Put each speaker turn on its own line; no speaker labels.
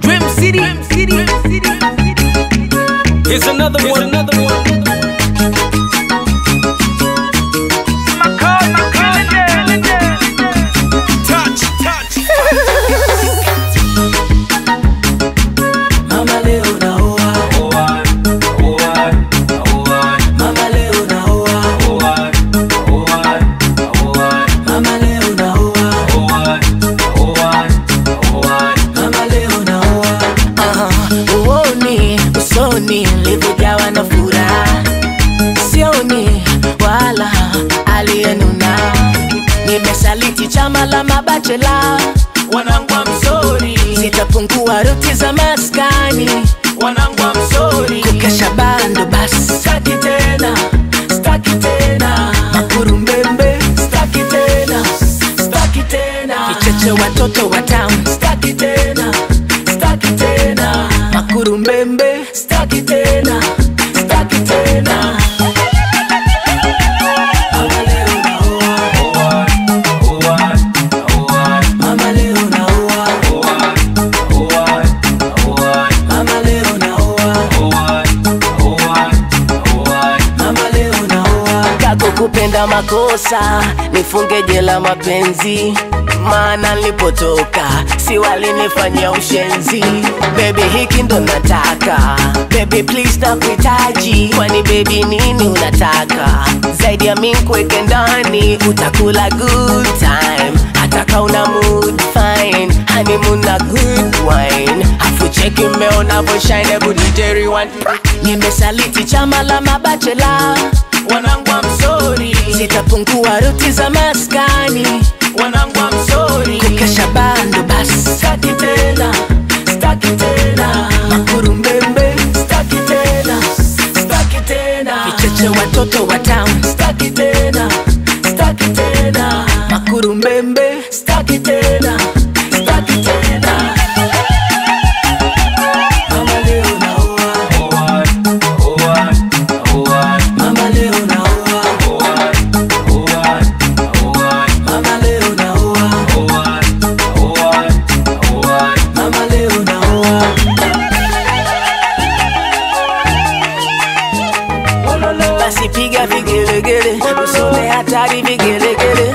Dream City. Here's another one. Another one.
Aliyenuna. Nimesaliti chama la mabachela, wanangwa msori, zitapungua ruti za maskani, wanangwa msori, kukesha bando basi, staki tena, staki tena, makuru mbembe, staki tena, staki tena, kicheche watoto wa town, staki tena, Kako makosa, nifunge jela mapenzi. Maana nilipotoka si walinifanyia ushenzi. Baby, hiki ndo nataka. Baby please nakuhitaji. Kwani baby, nini unataka? Zaidi ya mimi? kuweke ndani utakula good time. Hata kauna fine honeymoon na good wine. Afu cheki mmeo unavyoshine hebu DJ rewind nimesaliti chama la mabachela. Wanangwa msori zitapungua ruti za maskani. Wanangwa msori kukesha bando basi. Staki tena staki tena. Makurumbembe. Staki tena staki tena. Kicheche watoto wa vigele gele, usume hatari vigele gele,